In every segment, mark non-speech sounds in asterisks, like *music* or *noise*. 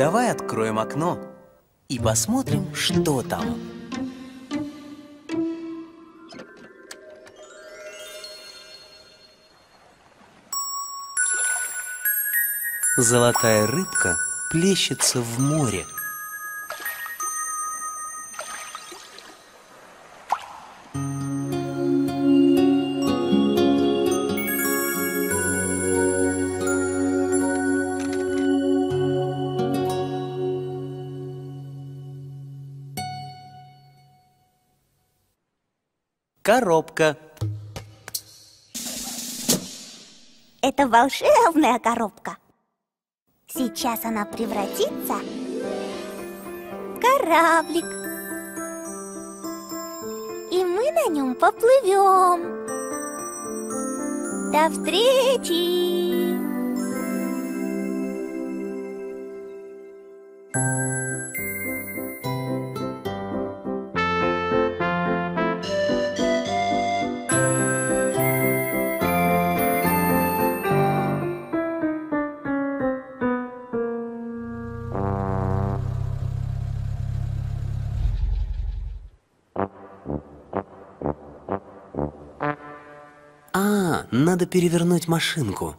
Давай откроем окно и посмотрим, что там. Золотая рыбка плещется в море. Коробка. Это волшебная коробка. Сейчас она превратится в кораблик. И мы на нем поплывем. До встречи! А, надо перевернуть машинку.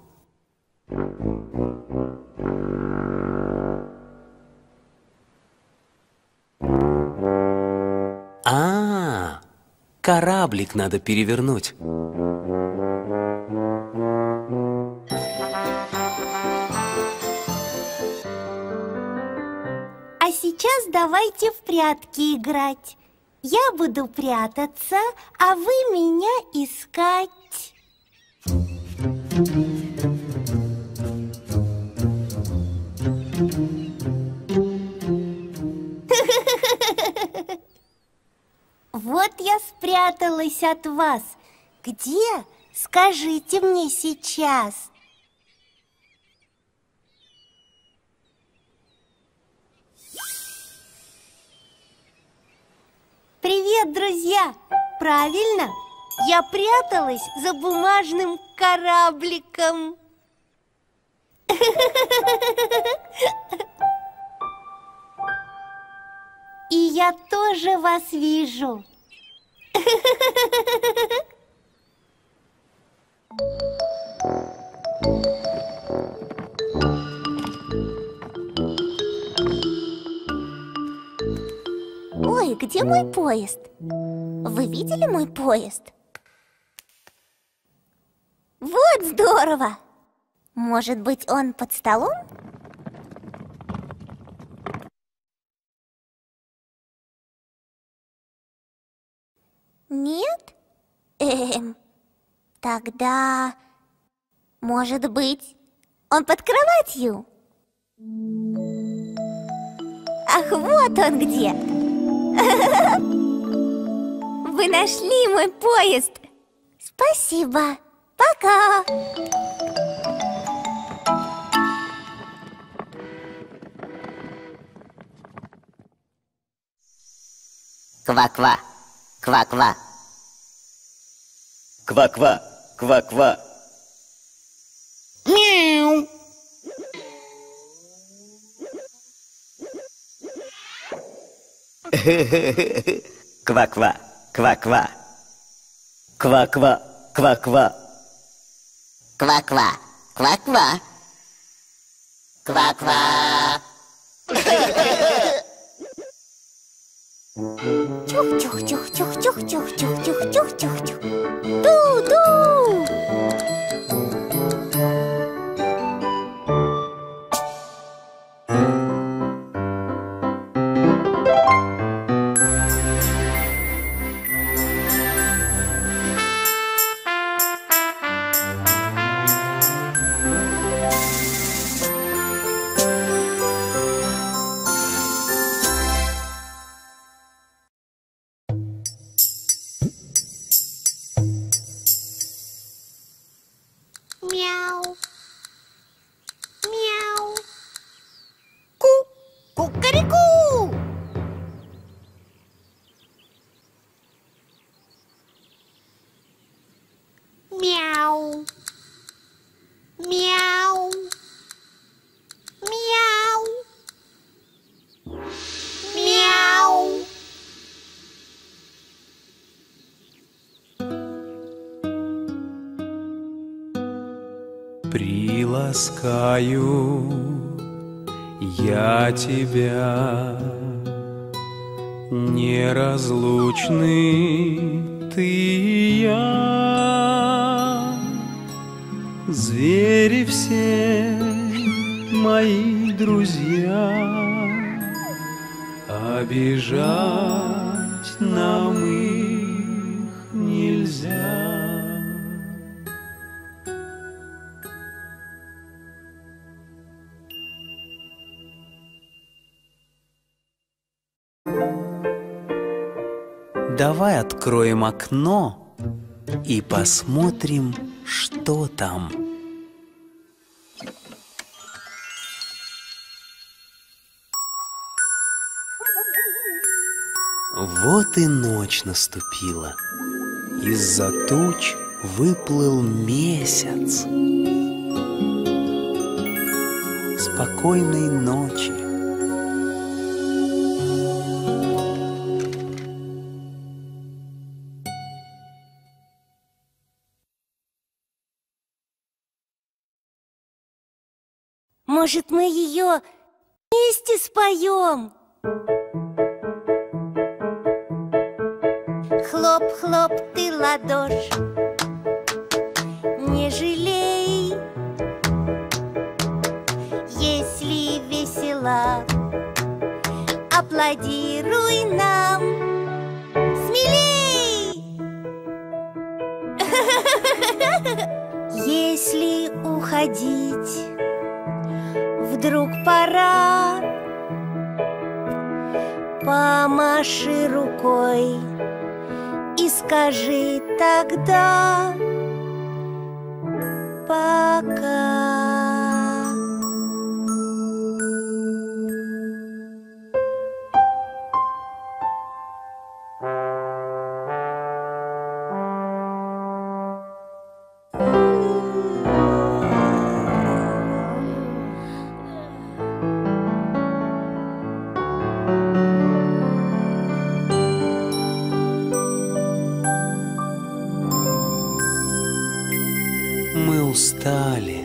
А, кораблик надо перевернуть. А сейчас давайте в прятки играть. Я буду прятаться, а вы меня искать. *laughs* Вот я спряталась от вас. Где? Скажите мне сейчас. Привет, друзья! Правильно, я пряталась за бумажным корабликом. И я тоже вас вижу. Ой, где мой поезд? Вы видели мой поезд? Вот здорово! Может быть, он под столом? Нет? Эм, тогда, может быть, он под кроватью? Ах, вот он где! *laughs* Вы нашли мой поезд! Спасибо! Пока! Ква-ква, ква-ква. Ква-ква, ква-ква. Мяу. *laughs* Ква-ква, ква-ква. Ква-ква, ква-ква. Ква-ква, ква-ква. Ква-ква. Чух-чух-чух-чух-чух-чух-чух-чух-чух-чух-чух. Ду-ду! Meow. Meow. Coo. Cookery-coo. Meow. Meow. Приласкаю. Я тебя Неразлучны ты и я. Звери все мои друзья. Обижать нам их Давай откроем окно и посмотрим, что там. Вот и ночь наступила. Из-за туч выплыл месяц. Спокойной ночи. Может, мы ее вместе споем? Хлоп-хлоп ты ладошь, не жалей, если весела, аплодируй нам смелей. *laughs* Если уходить вдруг пора, помаши рукой и скажи тогда пока. устали.